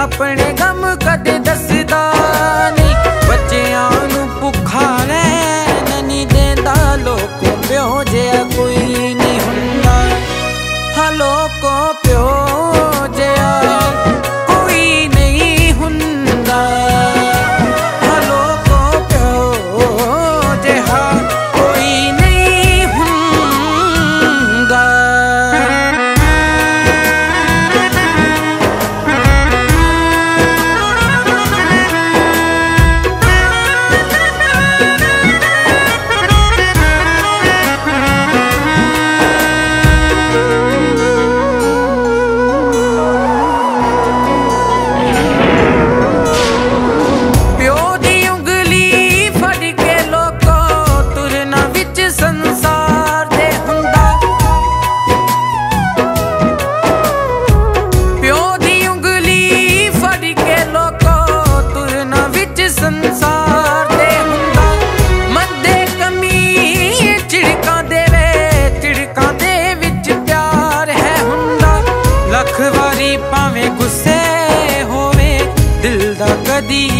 ਆਪਣੇ ਗਮ ਕਦੇ ਦੱਸਦਾ ਨਹੀਂ। ਬੱਚਿਆਂ ਨੂੰ ਭੁੱਖਾ ਰਹਿਣ ਨਹੀਂ ਦਿੰਦਾ ਲੋਕ ਪਿਓ ਜਿਹਾ ਕਦੀ